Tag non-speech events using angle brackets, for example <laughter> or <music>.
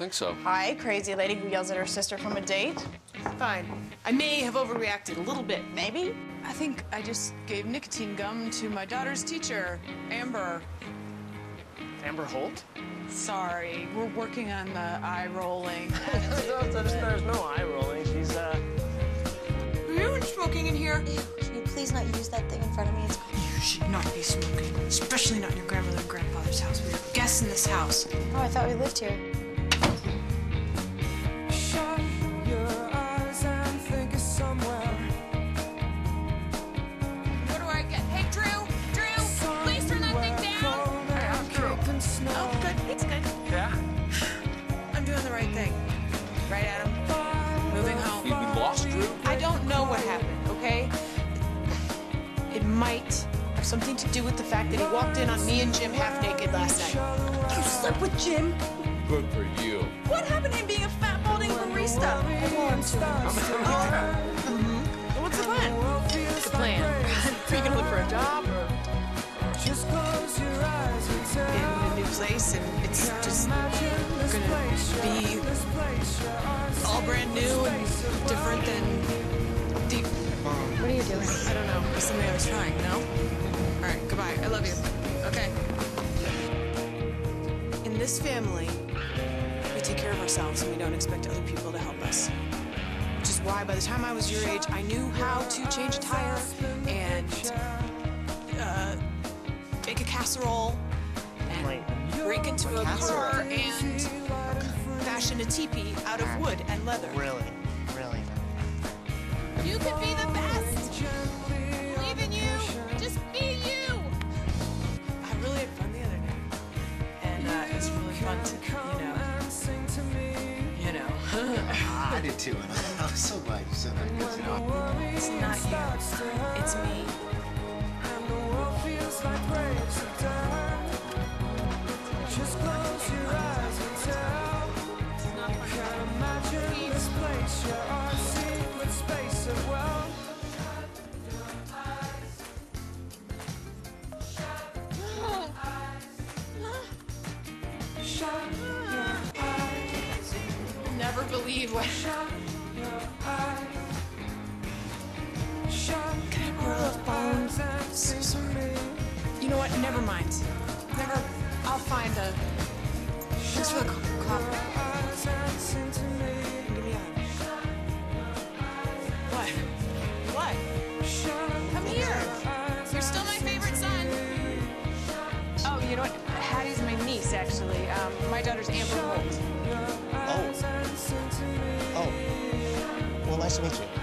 Think so. Hi, crazy lady who yells at her sister from a date. Fine. I may have overreacted a little bit. Maybe? I think I just gave nicotine gum to my daughter's teacher, Amber. Amber Holt? Sorry, we're working on the eye rolling. <laughs> there's, there's no eye rolling. She's, uh. Are you smoking in here? Can you please not use that thing in front of me? It's You should not be smoking, especially not in your grandmother and grandfather's house. We are guests in this house. Oh, I thought we lived here. Might have something to do with the fact that he walked in on me and Jim half naked last night. You slept with Jim? Good for you. What happened to him being a fat, balding barista? Uh, what's the plan? What's the plan? <laughs> Are you gonna look for a job or in a new place and it's just gonna be all brand new and different than the What are you doing? I don't know. It's something I was trying, no? All right, goodbye. I love you. Okay. In this family, we take care of ourselves and we don't expect other people to help us. Which is why by the time I was your age, I knew how to change a tire and uh, make a casserole and Wait. break into a Casserole? car and fashion a teepee out of wood and leather. Really? Really? You could be I did too, and I'm so glad you said that because you know It's not you. It's me. You'll never believe what. You know what? Never mind. Never. I'll find a. For the coffee. What? What? Come here. You're still my favorite son. Oh, you know what? Haddie's my niece, actually. Um, my daughter's Amber Holt. Oh.